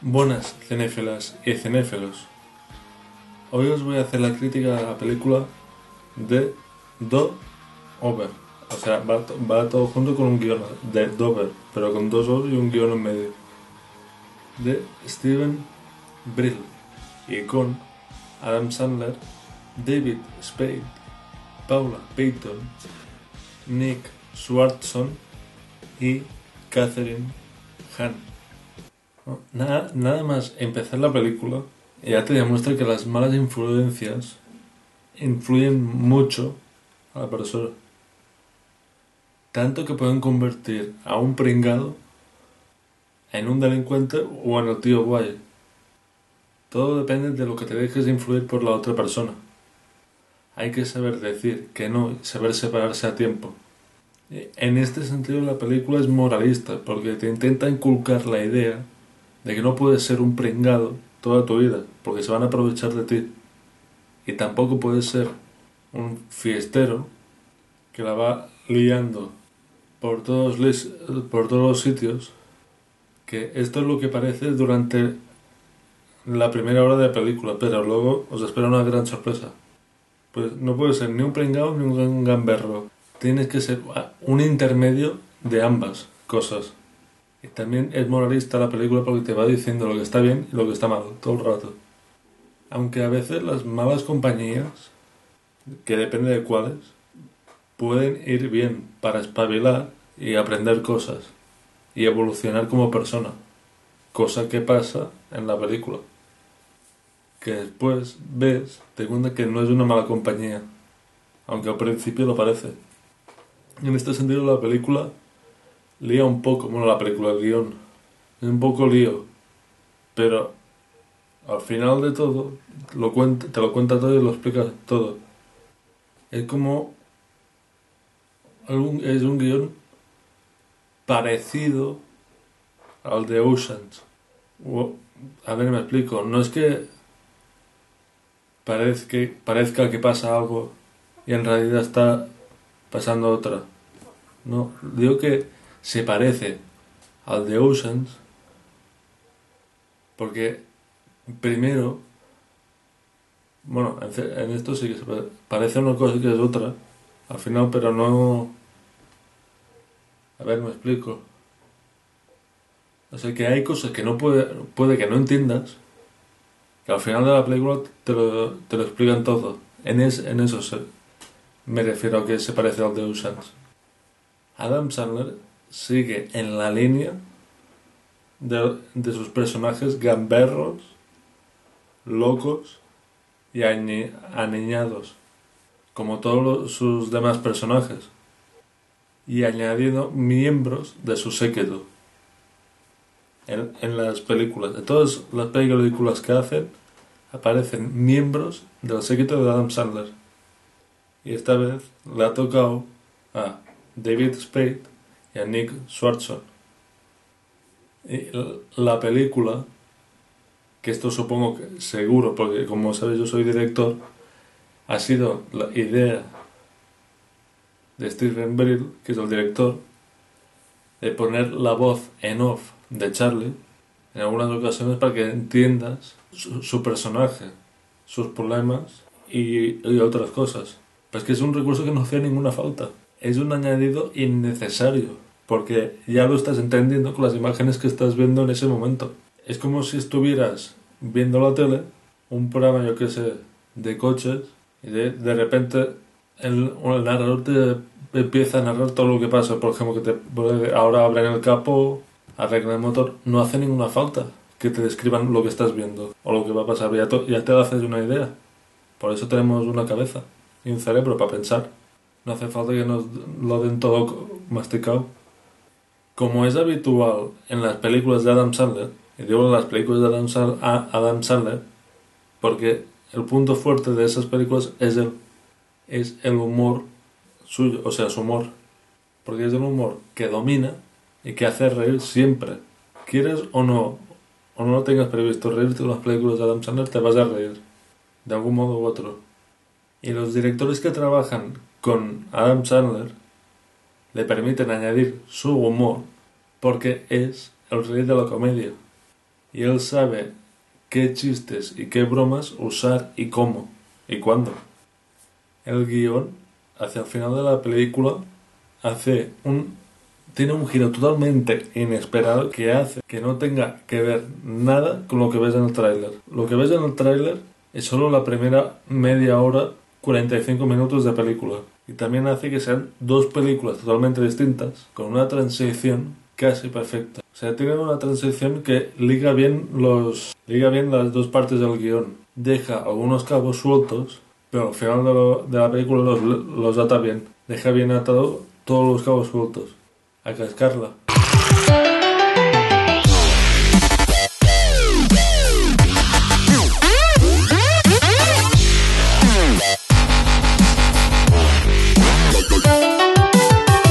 Buenas cinéfilas y cinéfilos. Hoy os voy a hacer la crítica de la película de Do Over. O sea, va, to- va todo junto con un guion de Dover, pero con dos O's y un guion en medio. De Steven Brill y con Adam Sandler, David Spade, Paula Payton, Nick Swartzen y Catherine Hahn. Nada, nada más empezar la película ya te demuestra que las malas influencias influyen mucho a la persona. Tanto que pueden convertir a un pringado en un delincuente o en el tío guay. Todo depende de lo que te dejes influir por la otra persona. Hay que saber decir que no y saber separarse a tiempo. En este sentido la película es moralista porque te intenta inculcar la idea de que no puedes ser un pringado toda tu vida, porque se van a aprovechar de ti. Y tampoco puedes ser un fiestero que la va liando por todos, por todos los sitios, que esto es lo que parece durante la primera hora de la película, pero luego os espera una gran sorpresa. Pues no puedes ser ni un pringado ni un gamberro. Tienes que ser un intermedio de ambas cosas. Y también es moralista la película porque te va diciendo lo que está bien y lo que está mal todo el rato. Aunque a veces las malas compañías, que depende de cuáles, pueden ir bien para espabilar y aprender cosas y evolucionar como persona. Cosa que pasa en la película. Que después ves, te cuenta que no es una mala compañía, aunque al principio lo parece. En este sentido la película lía un poco, bueno, la película, el guion, es un poco lío, pero al final de todo, lo cuenta, te lo cuenta todo y lo explica todo. Es como, es un guion parecido al de Oceans. A ver, me explico, no es que parezca, parezca que pasa algo y en realidad está pasando otra. No, digo que se parece al de Oceans porque primero bueno en, esto sí que se pare- parece una cosa que es otra al final pero no a ver me explico. O sea que hay cosas que no puede puede que no entiendas que al final de la película te lo, te lo explican todo. En, es, en eso se- me refiero a que se parece al de Oceans. Adam Sandler sigue en la línea de, de sus personajes gamberros, locos y aniñados, como todos sus demás personajes, y añadiendo miembros de su séquito en, en las películas. De todas las películas que hacen, aparecen miembros del séquito de Adam Sandler. Y esta vez le ha tocado a David Spade y a Nick Swartzen. Y la película, que esto supongo que seguro, porque como sabéis yo soy director, ha sido la idea de Stephen Brill, que es el director, de poner la voz en off de Charlie en algunas ocasiones para que entiendas su, su personaje, sus problemas y, y otras cosas. Pues que es un recurso que no hacía ninguna falta. Es un añadido innecesario, porque ya lo estás entendiendo con las imágenes que estás viendo en ese momento. Es como si estuvieras viendo la tele, un programa, yo que sé, de coches, y de, de repente el, el narrador te empieza a narrar todo lo que pasa. Por ejemplo, que te puede- ahora abren el capó, arreglan el motor. No hace ninguna falta que te describan lo que estás viendo o lo que va a pasar. Ya, to- ya te haces una idea. Por eso tenemos una cabeza y un cerebro para pensar. No hace falta que nos lo den todo masticado. Como es habitual en las películas de Adam Sandler, y digo las películas de Adam, Sal- Adam Sandler, porque el punto fuerte de esas películas es el, es el humor suyo, o sea, su humor. Porque es el humor que domina y que hace reír siempre. Quieres o no, o no tengas previsto reírte con las películas de Adam Sandler, te vas a reír, de algún modo u otro. Y los directores que trabajan con Adam Sandler le permiten añadir su humor porque es el rey de la comedia. Y él sabe qué chistes y qué bromas usar y cómo y cuándo. El guion, hacia el final de la película, hace un tiene un giro totalmente inesperado que hace que no tenga que ver nada con lo que ves en el tráiler. Lo que ves en el tráiler es solo la primera media hora, 45 minutos de película. Y también hace que sean dos películas totalmente distintas, con una transición casi perfecta. O sea, tiene una transición que liga bien los liga bien las dos partes del guion. Deja algunos cabos sueltos, pero al final de, de la película los, los ata bien. Deja bien atado todos los cabos sueltos. A cascarla.